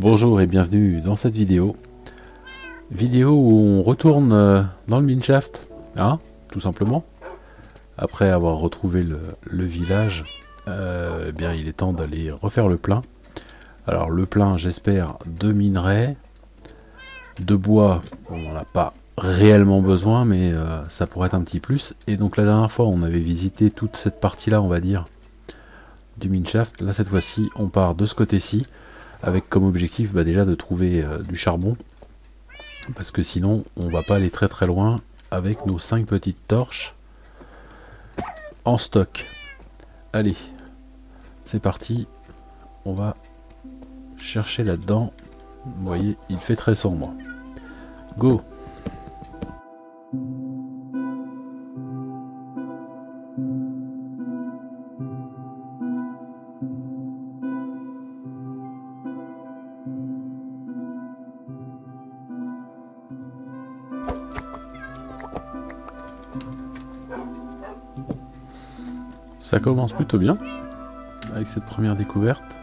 Bonjour et bienvenue dans cette vidéo. Vidéo où on retourne euh, dans le mineshaft, hein, tout simplement. Après avoir retrouvé le, village, euh, eh bien il est temps d'aller refaire le plein. Alors le plein, j'espère, de minerais, de bois, on n'en a pas réellement besoin, mais euh, ça pourrait être un petit plus. Et donc la dernière fois, on avait visité toute cette partie-là, on va dire, du mineshaft. Là, cette fois-ci, on part de ce côté-ci avec comme objectif bah, déjà de trouver euh, du charbon. Parce que sinon on va pas aller très très loin avec nos 5 petites torches en stock. Allez c'est parti. On va chercher là dedans vous voyez il fait très sombre. Go Ça commence plutôt bien avec cette première découverte.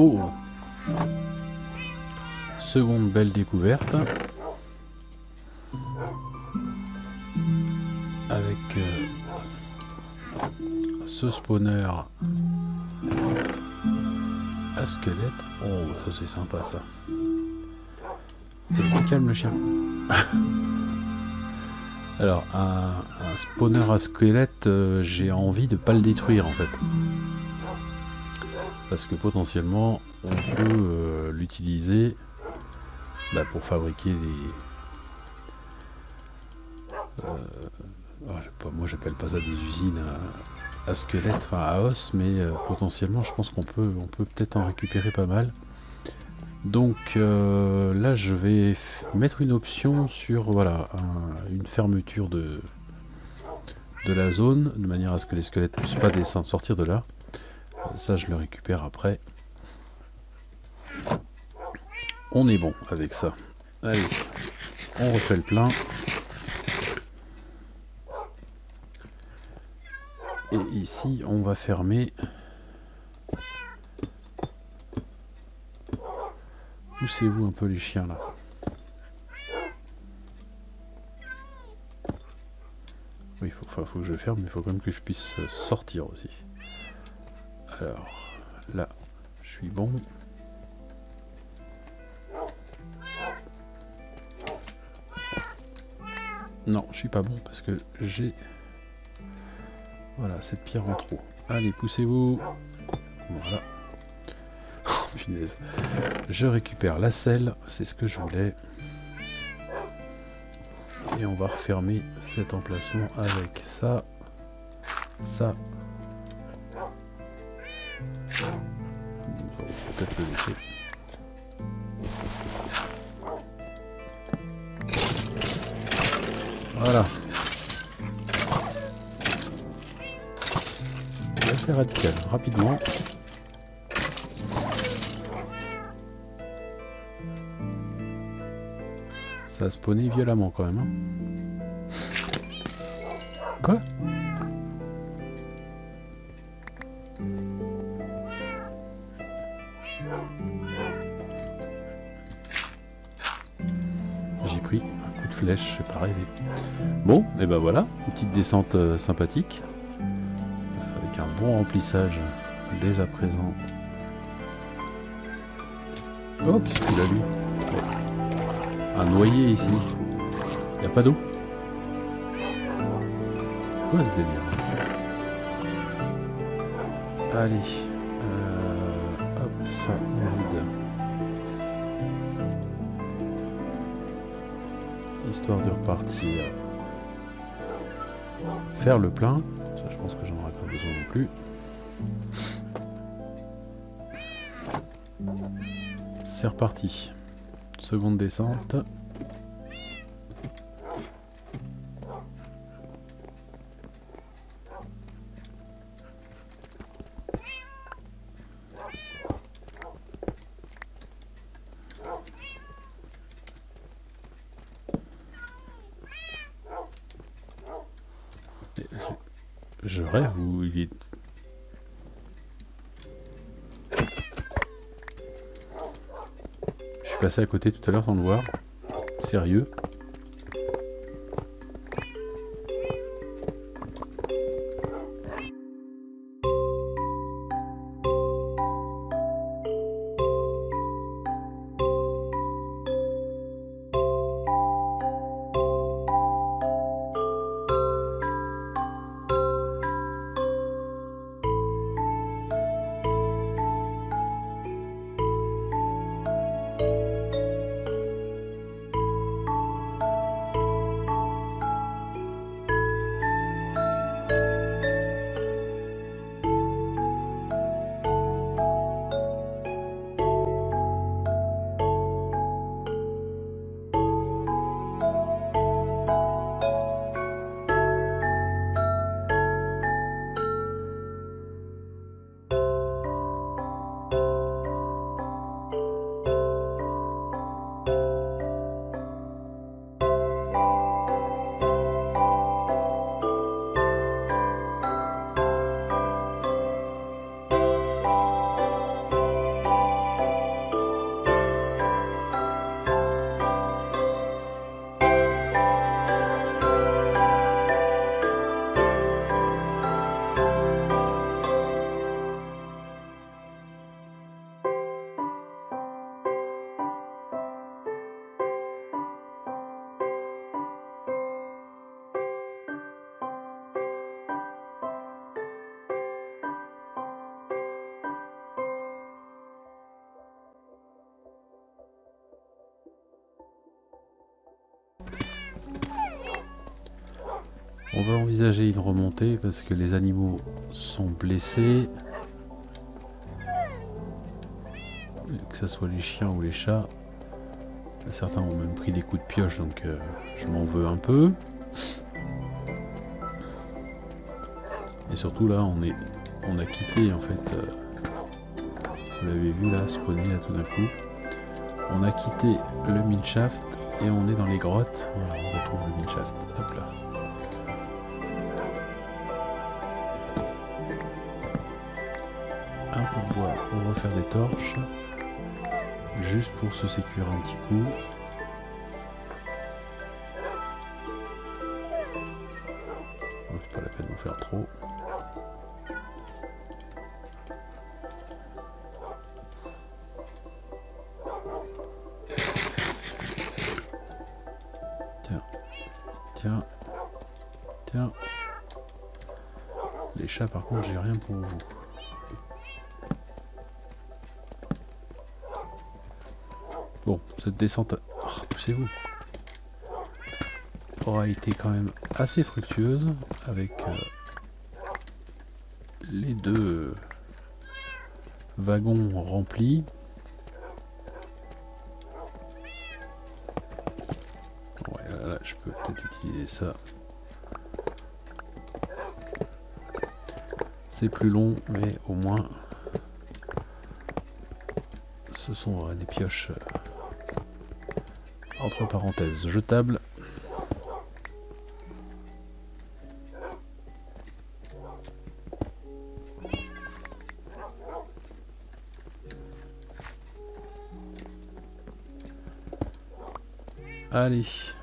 Oh Seconde belle découverte. Avec euh, ce spawner à squelette. Oh, ça c'est sympa ça. Et calme le chien. Alors, un, spawner à squelette, euh, j'ai envie de pas le détruire en fait parce que potentiellement on peut euh, l'utiliser bah, pour fabriquer des... Euh, oh, moi j'appelle pas ça des usines à, squelette, enfin à os, mais euh, potentiellement je pense qu'on peut on peut peut-être en récupérer pas mal. Donc là je vais mettre une option sur voilà une fermeture de, de la zone, de manière à ce que les squelettes ne puissent pas descendre, sortir de là. Ça, je le récupère après. On est bon avec ça. Allez, on refait le plein. Et ici, on va fermer. Poussez-vous un peu les chiens là. Oui, il faut, faut que je ferme, mais il faut quand même que je puisse sortir aussi. Alors, là, je suis bon. Non, je suis pas bon parce que j'ai... Voilà, cette pierre en trop. Allez, poussez-vous. Voilà. Oh, punaise. Je récupère la selle, c'est ce que je voulais. Et on va refermer cet emplacement avec ça, ça. Peut-être le laisser. Voilà. C'est assez radical. Rapidement. Ça a spawné violemment quand même. hein. Quoi? J'ai pris un coup de flèche, j'ai pas rêvé. Bon, et ben voilà, une petite descente euh, sympathique. euh, avec un bon remplissage dès à présent. Oh, qu'est-ce qu'il a lui Un noyer ici. Y a pas d'eau? Quoi ce délire? Allez. Ça, vide. Histoire de repartir. Faire le plein. Ça, je pense que j'en aurai pas besoin non plus. C'est reparti. Seconde descente. Suis à côté tout à l'heure sans le voir. Sérieux On va envisager une remontée parce que les animaux sont blessés. Que ce soit les chiens ou les chats. Certains ont même pris des coups de pioche donc euh, je m'en veux un peu. Et surtout là on est on a quitté en fait euh, vous l'avez vu là spawner là tout d'un coup. On a quitté le mineshaft et on est dans les grottes. Voilà, on retrouve le mineshaft. Hop là. De bois pour refaire des torches. Juste pour se sécurer un petit coup. C'est pas la peine d'en faire trop. Tiens, tiens, tiens. Les chats par contre j'ai rien pour vous. Bon, cette descente... Oh, poussez-vous. aura été quand même assez fructueuse avec euh, les deux wagons remplis. Ouais, là, je peux peut-être utiliser ça. C'est plus long, mais au moins ce sont euh, des pioches euh, entre parenthèses jetables. Allez.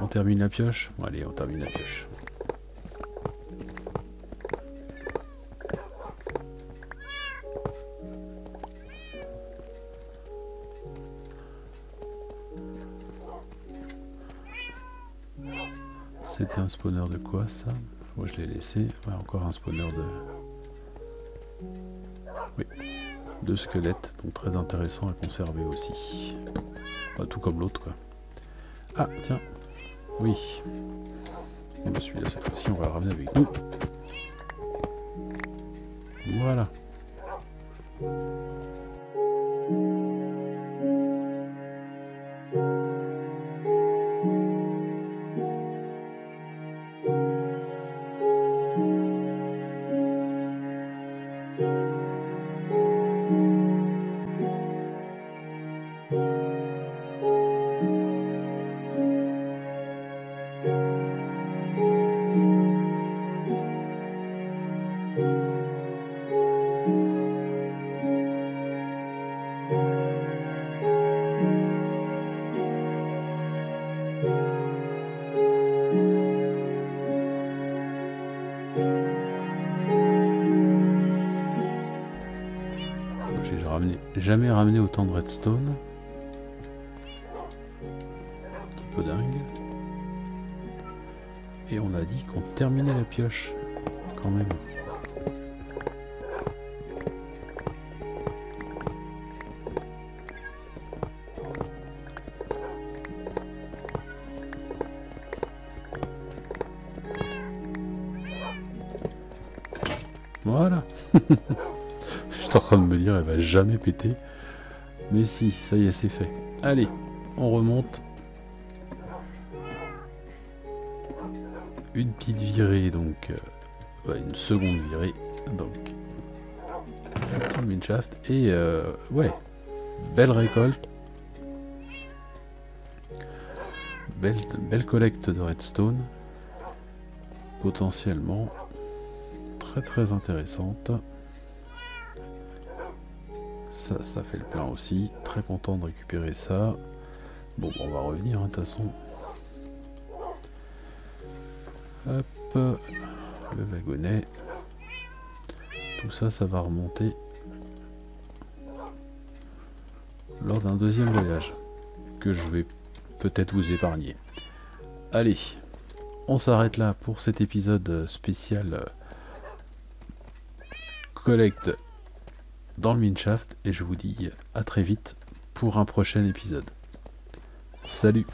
On termine la pioche? Allez, on termine la pioche. Spawner de quoi ça Moi je l'ai laissé. encore un spawner de... Oui. De squelettes, donc très intéressant à conserver aussi. Tout comme l'autre quoi. Ah tiens. Oui. Je suis là cette fois-ci on va le ramener avec nous. Voilà. Jamais ramené autant de redstone. Un petit peu dingue. Et on a dit qu'on terminait la pioche. Quand même. Voilà. En train de me dire, elle va jamais péter. Mais si, ça y est, c'est fait. Allez, on remonte. Une petite virée, donc... Euh, une seconde virée, donc... Un shaft. Et, euh, ouais, belle récolte. Belle, belle collecte de redstone. Potentiellement très très intéressante. Ça, ça fait le plein aussi. Très content de récupérer ça. Bon, on va revenir, hein, de toute façon. Hop, le wagonnet. Tout ça, ça va remonter lors d'un deuxième voyage que je vais peut-être vous épargner. Allez, on s'arrête là pour cet épisode spécial euh, collecte dans le Minshaft et je vous dis à très vite pour un prochain épisode. Salut